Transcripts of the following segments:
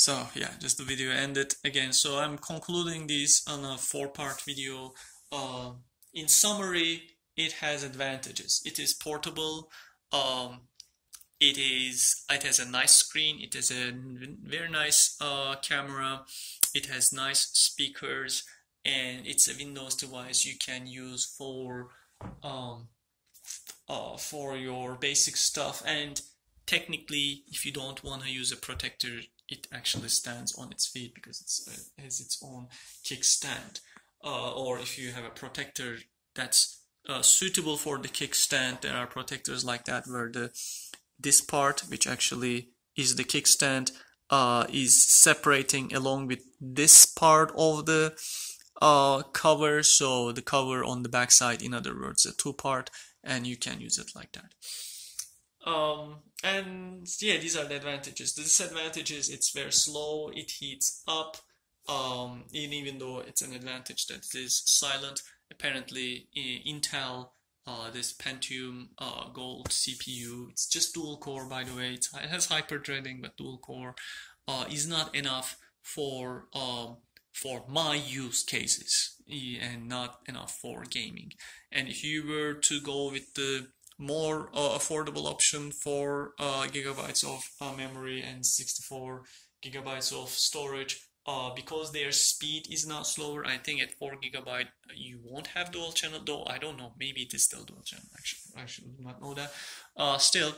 so yeah just the video ended again. So i'm concluding this on a four part video. Uh, in summary it has advantages. It is portable. Um, it is it has a nice screen. It has a very nice uh, camera. It has nice speakers. And it's a windows device you can use for um, uh, for your basic stuff. And technically if you don't want to use a protector it actually stands on its feet because uh, it has its own kickstand. Uh, or if you have a protector that's uh, suitable for the kickstand there are protectors like that where the this part which actually is the kickstand uh, is separating along with this part of the uh, cover. So the cover on the back side in other words a two part and you can use it like that um, and yeah these are the advantages. The disadvantages it's very slow it heats up um, and even though it's an advantage that it is silent apparently Intel uh, this Pentium uh, Gold CPU it's just dual core by the way. It's, it has hyper threading but dual core uh, is not enough for um, for my use cases and not enough for gaming. And if you were to go with the more uh, affordable option for uh, gigabytes of uh, memory and 64 gigabytes of storage. Uh, because their speed is not slower I think at 4 gigabyte you won't have dual channel though I don't know maybe it is still dual channel actually I should not know that. Uh, still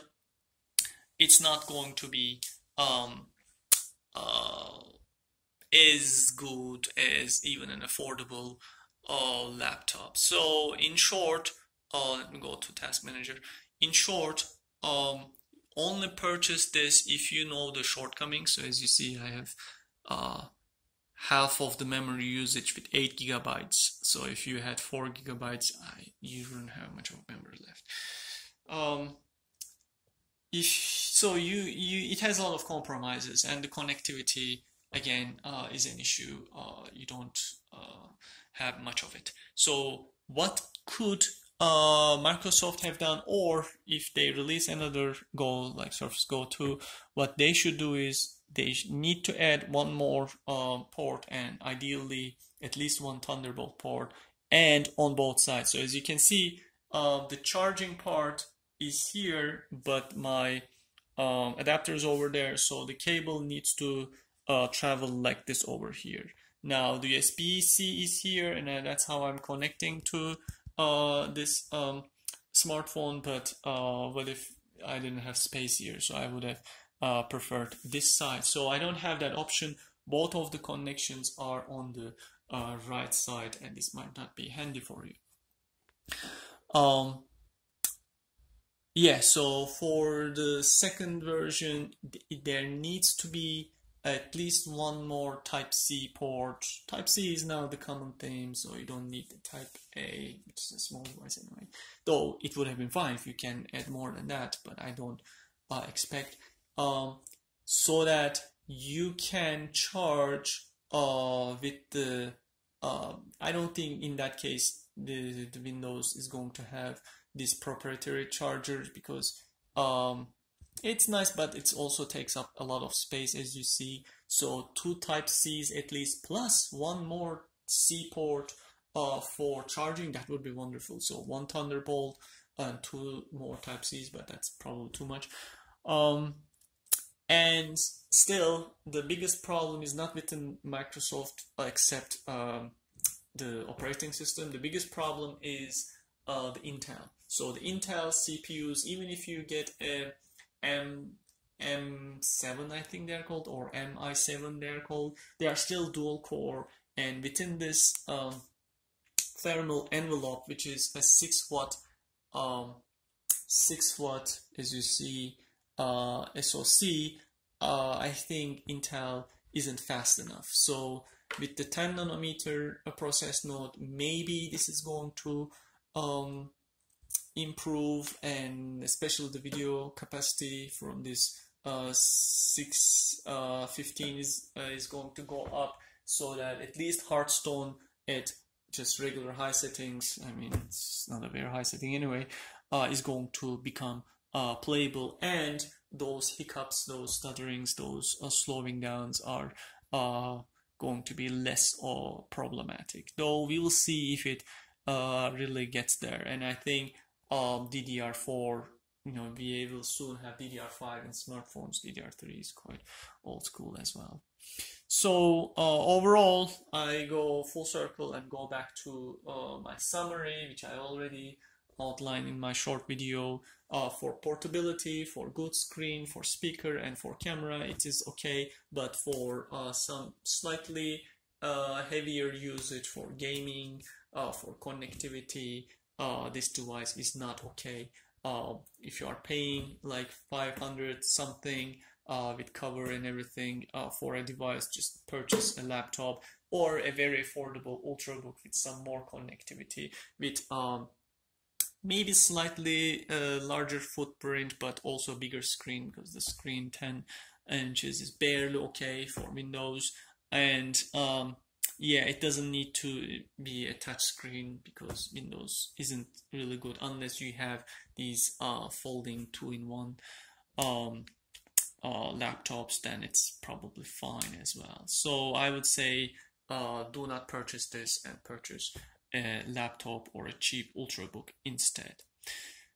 it's not going to be um, uh, as good as even an affordable uh, laptop. So in short uh, let me go to task manager. In short um, only purchase this if you know the shortcomings so as you see I have uh, half of the memory usage with 8 gigabytes. So if you had 4 gigabytes I, you wouldn't have much of memory left. Um, if so you you it has a lot of compromises and the connectivity again uh, is an issue. Uh, you don't uh, have much of it. So what could uh, Microsoft have done, or if they release another Go like Surface Go 2, what they should do is they need to add one more uh, port and ideally at least one Thunderbolt port and on both sides. So as you can see, uh, the charging part is here, but my um, adapter is over there. So the cable needs to uh, travel like this over here. Now the USB-C is here and uh, that's how I'm connecting to uh, this um, smartphone, but uh, what if I didn't have space here? So I would have uh, preferred this side. So I don't have that option. Both of the connections are on the uh, right side, and this might not be handy for you. Um, yeah, so for the second version, there needs to be at least one more type C port. Type C is now the common theme, so you don't need the type A, which is a small device anyway. Though it would have been fine if you can add more than that, but I don't uh, expect. Um, so that you can charge uh, with the. Uh, I don't think in that case the the Windows is going to have these proprietary chargers because um, it's nice but it also takes up a lot of space as you see. So two type C's at least plus one more C port uh, for charging. That would be wonderful. So one Thunderbolt and two more type C's but that's probably too much. Um, and still the biggest problem is not within Microsoft except um, the operating system. The biggest problem is uh, the Intel. So the Intel CPUs even if you get a M M7 I think they're called or MI7 they're called. They are still dual core and within this um, thermal envelope which is a 6 watt um, 6 watt as you see uh, SoC uh, I think Intel isn't fast enough. So with the 10 nanometer process node maybe this is going to um, improve and especially the video capacity from this uh, 615 uh, is, uh, is going to go up so that at least Hearthstone at just regular high settings, I mean it's not a very high setting anyway, uh, is going to become uh, playable and those hiccups, those stutterings, those uh, slowing downs are uh, going to be less or problematic. Though we will see if it really gets there. And I think um, DDR4, you know, we will soon have DDR5 in smartphones. DDR3 is quite old school as well. So uh, overall, I go full circle and go back to uh, my summary, which I already outlined in my short video. Uh, for portability, for good screen, for speaker, and for camera, it is okay. But for uh, some slightly uh, heavier usage for gaming, uh, for connectivity, this device is not okay. if you are paying like 500 something uh, with cover and everything uh, for a device, just purchase a laptop or a very affordable ultrabook with some more connectivity with um, maybe slightly uh, larger footprint but also bigger screen because the screen 10 inches is barely okay for Windows and um, yeah it doesn't need to be a touch screen because Windows isn't really good unless you have these uh, folding two-in-one um, uh, laptops, then it's probably fine as well. So I would say uh, do not purchase this and purchase a laptop or a cheap ultrabook instead.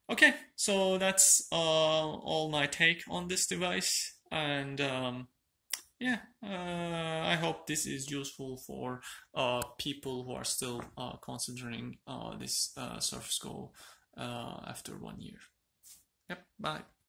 Okay, so that's uh, all my take on this device, and um, yeah, uh, I hope this is useful for uh, people who are still uh, considering uh, this Surface Go after one year. Yep, bye.